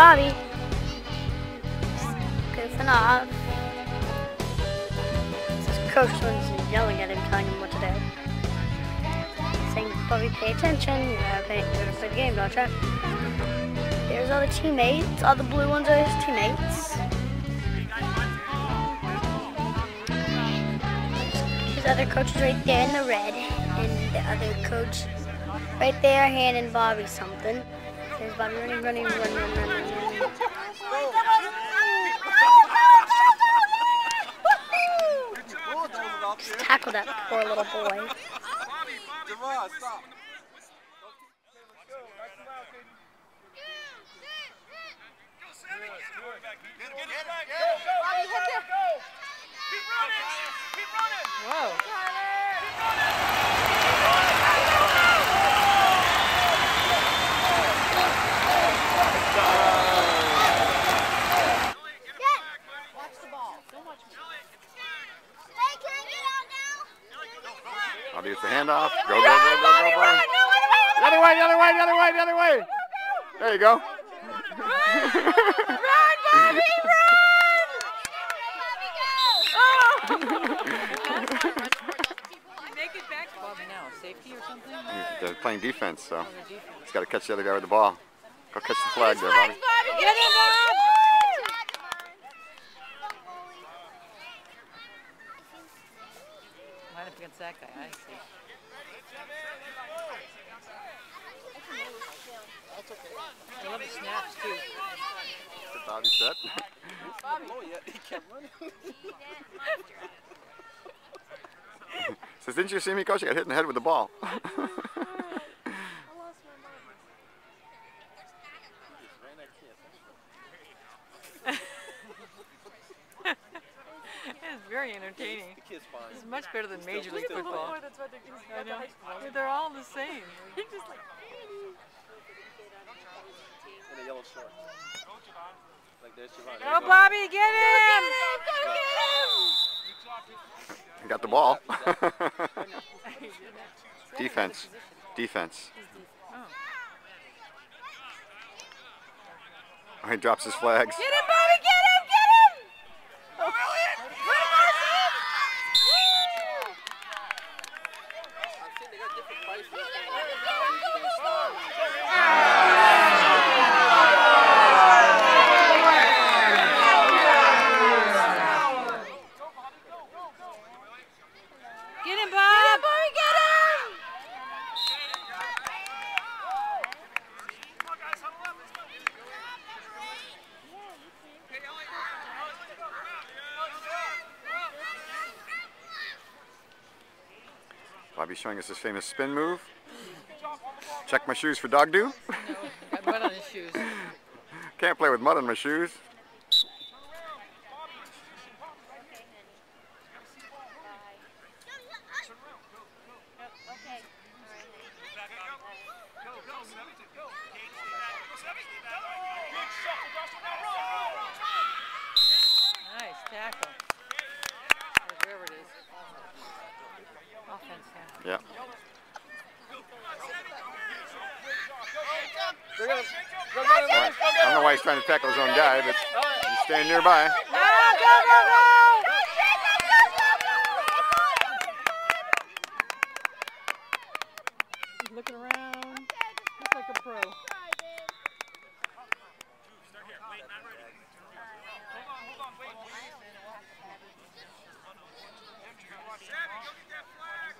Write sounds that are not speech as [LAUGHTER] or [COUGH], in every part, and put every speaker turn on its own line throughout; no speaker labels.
Bobby. Goofing off. This coach was yelling at him, telling him what to do. Saying, Bobby, pay attention. You gotta play, you gotta play the game, don't you? There's all the teammates. All the blue ones are his teammates. His other coach is right there in the red. And the other coach right there handing Bobby something. Bobby running, running, running, running, running. Just tackle that poor little boy.
Whoa. Watch the ball. Don't watch me.
Bobby gets the handoff. Go, go, go, go, go, go. The other way, the other way, the other way, the other way. There you go.
Make it back to Bobby now. Safety or something?
They're playing defense, so he's got to catch the other guy with the ball. Go catch the flag there, Bobby.
Get him, Bob! Line up against that guy. I see. I love the snaps too.
Bobby set. [LAUGHS] Says, didn't you see me, coach? I got hit in the head with the ball. [LAUGHS]
very entertaining. It's much better than Major League Football. I know. They're all the same. [LAUGHS]
in a yellow short. Like there's Javon.
Go, Bobby, get him!
He got the ball. [LAUGHS] Defense. Defense. Oh. oh, he drops his flags.
Get him, Bobby, get him, get him! Get him, Bob! Get him,
Bobby's showing us his famous spin move. Check my shoes for dog do.
Got mud on his shoes. [LAUGHS]
Can't play with mud on my shoes.
Nice tackle. Or wherever it is.
Yeah. I don't know why he's trying to tackle his own guy, but he's staying nearby.
Go, go, go, go! Looking around. Looks like a pro.
Tell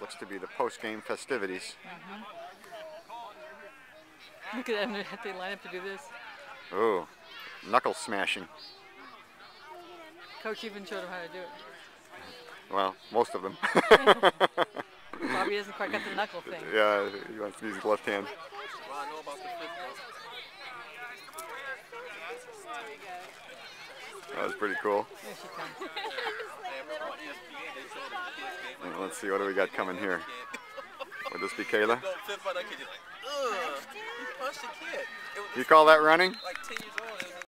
looks to be the post-game festivities. Uh-huh.
Look at them. They line up to do this.
Oh, knuckle smashing.
Coach even showed them how to do it.
Well, most of them. [LAUGHS]
Bobby doesn't quite get the knuckle thing. [LAUGHS]
yeah, he wants to use his left hand.
Well, I know about the fifth though.
That was pretty cool. [LAUGHS] Let's see, what do we got coming here? Would this be Kayla?
You
call that running?